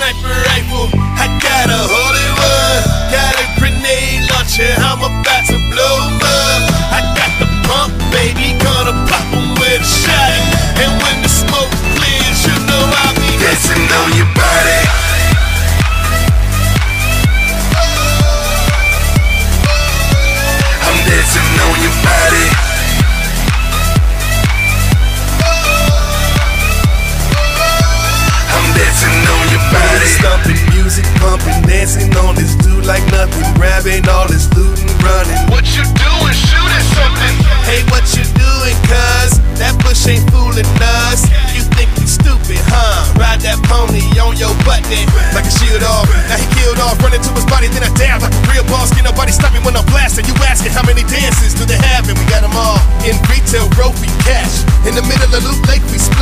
sniper rifle. I got a holy one. Got a grenade launcher. I'm about to blow up. I got the pump, baby. Gonna pop 'em with a shot. And when the smoke clears, you know I'll be Dancing on your body. I'm dancing on your body. Dancing on this dude like nothing. Grabbing all this loot and running. What you doing? Shooting something. Hey, what you doing, cuz? That bush ain't fooling us. You think you stupid, huh? Ride that pony on your butt then, like a shield off. Now he killed off, running to his body, then I dab like a real boss. Can nobody stop me when I'm blasting? You asking how many dances do they have? And we got them all in retail, trophy cash. In the middle of Loot Lake, we splash.